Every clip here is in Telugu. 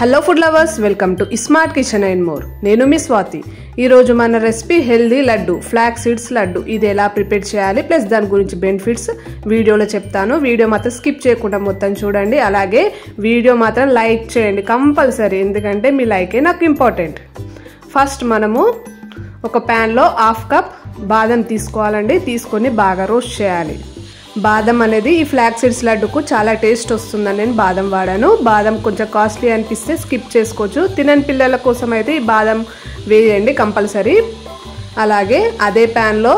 Hello food lovers welcome to smart kitchen and more నేను మీ స్వాతి. ఈరోజు మన recipe healthy laddu flax seeds laddu. ఇది ఎలా ప్రిపేర్ చేయాలి? ప్లస్ దాని గురించి బెనిఫిట్స్ వీడియోలో చెప్తాను. వీడియో మాత్రం స్కిప్ చేయకుండా మొత్తం చూడండి. అలాగే వీడియో మాత్రం లైక్ చేయండి కంపల్సరీ. ఎందుకంటే మీ లైకే నాకు ఇంపార్టెంట్ ఫస్ట్ మనము ఒక ప్యాన్లో హాఫ్ కప్ బాదం తీసుకోవాలండి. తీసుకొని బాగా రోస్ట్ చేయాలి. బాదం అనేది ఈ ఫ్లాక్ సీడ్స్ లడ్డుకు చాలా టేస్ట్ వస్తుందని నేను బాదం వాడాను. బాదం కొంచెం కాస్ట్లీ అనిపిస్తే స్కిప్ చేసుకోవచ్చు. తినని పిల్లల కోసం అయితే ఈ బాదం వేయండి కంపల్సరీ. అలాగే అదే ప్యాన్లో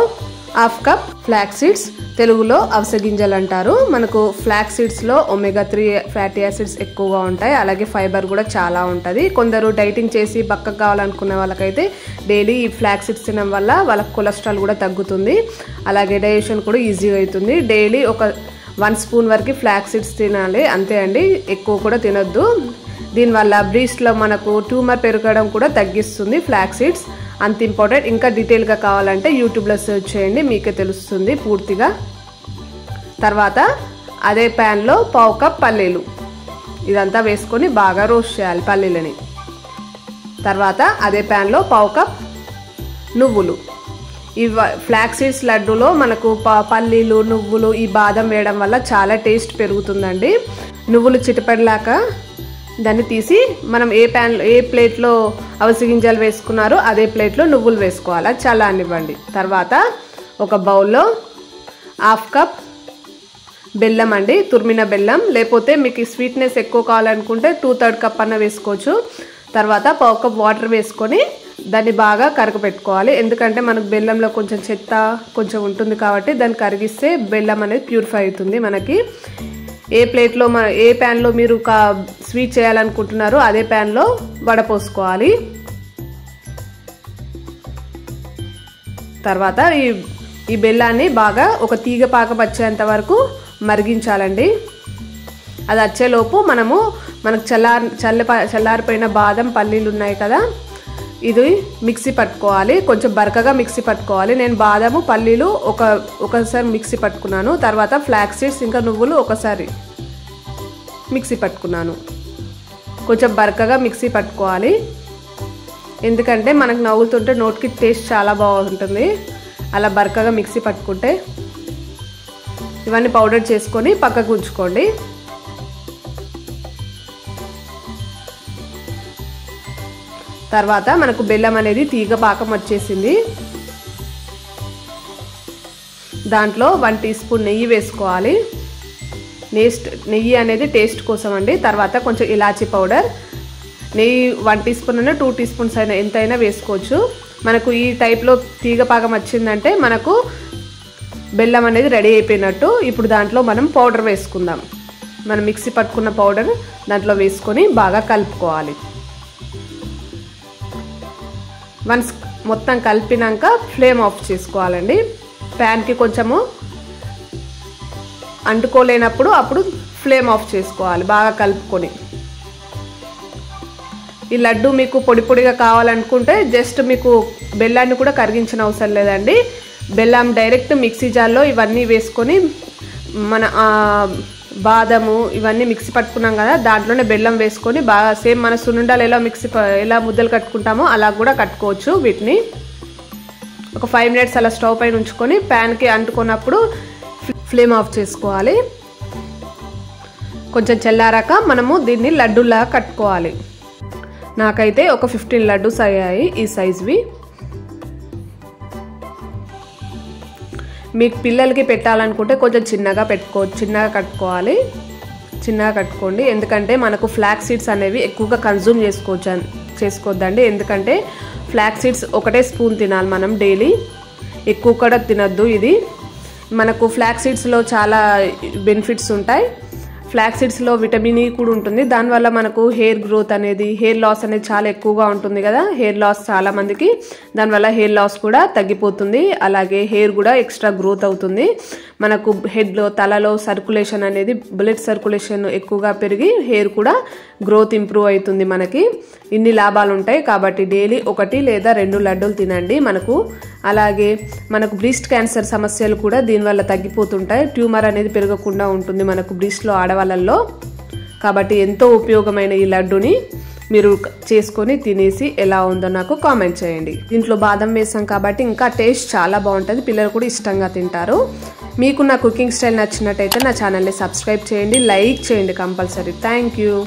హాఫ్ కప్ ఫ్లాక్ సీడ్స్ తెలుగులో అవసగింజలు అంటారు మనకు ఫ్లాక్ సీడ్స్లో ఒమేగా త్రీ ఫ్యాటీ యాసిడ్స్ ఎక్కువగా ఉంటాయి. అలాగే ఫైబర్ కూడా చాలా ఉంటుంది. కొందరు డైటింగ్ చేసి పక్కకు కావాలనుకునే వాళ్ళకైతే డైలీ ఈ ఫ్లాక్ సీడ్స్ తినడం వల్ల వాళ్ళకి కొలెస్ట్రాల్ కూడా తగ్గుతుంది. అలాగే డైజెషన్ కూడా ఈజీగా అవుతుంది. డైలీ ఒక వన్ స్పూన్ వరకు ఫ్లాక్ సీడ్స్ తినాలి. అంతే అండి. ఎక్కువ కూడా తినొద్దు. దీనివల్ల బ్రీస్ట్లో మనకు ట్యూమర్ పెరగడం కూడా తగ్గిస్తుంది ఫ్లాక్ సీడ్స్. అంత ఇంపార్టెంట్. ఇంకా డీటెయిల్గా కావాలంటే యూట్యూబ్లో సెర్చ్ చేయండి మీకే తెలుస్తుంది పూర్తిగా. తర్వాత అదే ప్యాన్లో పావు కప్ పల్లీలు. ఇదంతా వేసుకొని బాగా రోస్ట్ చేయాలి పల్లీలని. తర్వాత అదే ప్యాన్లో పావు కప్ నువ్వులు. ఈ ఫ్లాక్ సీడ్స్ లడ్డూలో మనకు పల్లీలు నువ్వులు ఈ బాదం వేయడం వల్ల చాలా టేస్ట్ పెరుగుతుందండి. నువ్వులు చిటపడలాక దాన్ని తీసి మనం ఏ ప్యాన్ ఏ ప్లేట్లో అవసి గింజలు వేసుకున్నారో అదే ప్లేట్లో నువ్వులు వేసుకోవాలి. చల్లనివ్వండి తర్వాత ఒక బౌల్లో హాఫ్ కప్ బెల్లం అండి. తురిమిన బెల్లం. లేకపోతే మీకు స్వీట్నెస్ ఎక్కువ కావాలనుకుంటే టూ థర్డ్ కప్ అన్న వేసుకోవచ్చు. తర్వాత పావు కప్ వాటర్ వేసుకొని దాన్ని బాగా కరగపెట్టుకోవాలి. ఎందుకంటే మనకు బెల్లంలో కొంచెం చెత్త కొంచెం ఉంటుంది కాబట్టి దాన్ని కరిగిస్తే బెల్లం అనేది ప్యూరిఫై అవుతుంది మనకి. ఏ ప్లేట్లో మన ఏ ప్యాన్లో మీరు కా స్వీట్ చేయాలనుకుంటున్నారో అదే ప్యాన్లో వడపోసుకోవాలి తర్వాత ఈ ఈ బెల్లాన్ని బాగా ఒక తీగ పాకం వచ్చేంత వరకు మరిగించాలండి. అది వచ్చేలోపు మనము మనకు చల్లారి చల్ల చల్లారిపోయిన బాదం పల్లీలు ఉన్నాయి కదా ఇది మిక్సీ పట్టుకోవాలి. కొంచెం బరకగా మిక్సీ పట్టుకోవాలి. నేను బాదాము పల్లీలు ఒక ఒకసారి మిక్సీ పట్టుకున్నాను. తర్వాత ఫ్లాక్ సీడ్స్ ఇంకా నువ్వులు ఒకసారి మిక్సీ పట్టుకున్నాను. కొంచెం బరకగా మిక్సీ పట్టుకోవాలి. ఎందుకంటే మనకు నవ్వుతుంటే నోటికి టేస్ట్ చాలా బాగుంటుంది. అలా బరకగా మిక్సీ పట్టుకుంటే ఇవన్నీ పౌడర్ చేసుకొని పక్కకు ఉంచుకోండి. తర్వాత మనకు బెల్లం అనేది తీగ పాకం వచ్చేసింది. దాంట్లో వన్ టీ స్పూన్ నెయ్యి వేసుకోవాలి. నెక్స్ట్ నెయ్యి అనేది టేస్ట్ కోసం అండి. తర్వాత కొంచెం ఇలాచీ పౌడర్. నెయ్యి వన్ టీ స్పూన్ అయినా టూ టీ స్పూన్స్ అయినా ఎంతైనా వేసుకోవచ్చు. మనకు ఈ టైప్లో తీగ పాకం వచ్చిందంటే మనకు బెల్లం అనేది రెడీ అయిపోయినట్టు ఇప్పుడు దాంట్లో మనం పౌడర్ వేసుకుందాం. మనం మిక్సీ పట్టుకున్న పౌడర్ దాంట్లో వేసుకొని బాగా కలుపుకోవాలి. వన్స్ మొత్తం కలిపినాక ఫ్లేమ్ ఆఫ్ చేసుకోవాలండి. ప్యాన్కి కొంచెము అంటుకోలేనప్పుడు అప్పుడు ఫ్లేమ్ ఆఫ్ చేసుకోవాలి బాగా కలుపుకొని. ఈ లడ్డు మీకు పొడి పొడిగా కావాలనుకుంటే జస్ట్ మీకు బెల్లాన్ని కూడా కరిగించిన అవసరం లేదండి. బెల్లం డైరెక్ట్ మిక్సీ జార్లో ఇవన్నీ వేసుకొని మన బాదము ఇవన్నీ మిక్సీ పట్టుకున్నాం కదా దాంట్లోనే బెల్లం వేసుకొని బాగా సేమ్ మన సున్నుండాలు ఎలా మిక్సీ ఎలా ముద్దలు కట్టుకుంటామో అలా కూడా కట్టుకోవచ్చు వీటిని. ఒక ఫైవ్ మినిట్స్ అలా స్టవ్ పైన ఉంచుకొని ప్యాన్కి అంటుకున్నప్పుడు ఫ్లేమ్ ఆఫ్ చేసుకోవాలి. కొంచెం చల్లారాక మనము దీన్ని లడ్డూలా కట్టుకోవాలి. నాకైతే ఒక ఫిఫ్టీన్ లడ్డూస్ అయ్యాయి ఈ సైజ్వి. మీకు పిల్లలకి పెట్టాలనుకుంటే కొంచెం చిన్నగా పెట్టుకో చిన్నగా కట్టుకోవాలి. చిన్నగా కట్టుకోండి. ఎందుకంటే మనకు ఫ్లాక్ సీడ్స్ అనేవి ఎక్కువగా కన్జ్యూమ్ చేసుకోవచ్చు చేసుకోవద్దండి. ఎందుకంటే ఫ్లాక్ సీడ్స్ ఒకటే స్పూన్ తినాలి మనం డైలీ ఎక్కువ కూడా తినద్దు ఇది. మనకు ఫ్లాక్ సీడ్స్లో చాలా బెనిఫిట్స్ ఉంటాయి. ఫ్లాక్సిడ్స్లో విటమిన్ ఈ కూడా ఉంటుంది. దానివల్ల మనకు హెయిర్ గ్రోత్ అనేది హెయిర్ లాస్ అనేది చాలా ఎక్కువగా ఉంటుంది కదా. హెయిర్ లాస్ చాలా మందికి దానివల్ల హెయిర్ లాస్ కూడా తగ్గిపోతుంది. అలాగే హెయిర్ కూడా ఎక్స్ట్రా గ్రోత్ అవుతుంది. మనకు హెడ్లో తలలో సర్కులేషన్ అనేది బ్లడ్ సర్కులేషన్ ఎక్కువగా పెరిగి హెయిర్ కూడా గ్రోత్ ఇంప్రూవ్ అవుతుంది మనకి. ఇన్ని లాభాలు ఉంటాయి కాబట్టి డైలీ ఒకటి లేదా రెండు లడ్డూలు తినండి. మనకు అలాగే మనకు బ్రీస్ట్ క్యాన్సర్ సమస్యలు కూడా దీనివల్ల తగ్గిపోతుంటాయి. ట్యూమర్ అనేది పెరగకుండా ఉంటుంది మనకు బ్రీస్ట్లో ఆడవాళ్ళల్లో. కాబట్టి ఎంతో ఉపయోగమైన ఈ లడ్డుని మీరు చేసుకొని తినేసి ఎలా ఉందో నాకు కామెంట్ చేయండి. దీంట్లో బాదం వేసాం కాబట్టి ఇంకా టేస్ట్ చాలా బాగుంటుంది. పిల్లలు కూడా ఇష్టంగా తింటారు. మీకు నా కుకింగ్ స్టైల్ నచ్చినట్టయితే నా ఛానల్ని సబ్స్క్రైబ్ చేయండి లైక్ చేయండి కంపల్సరీ. Thank you.